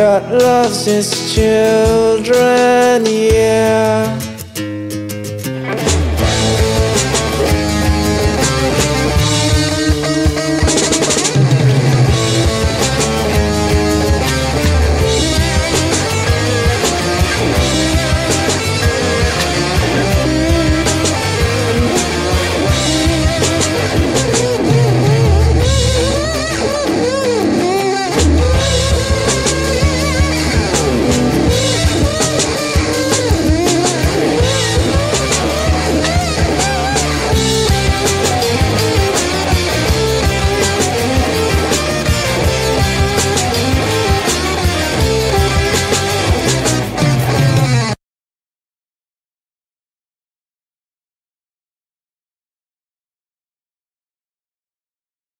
God loves His children, yeah.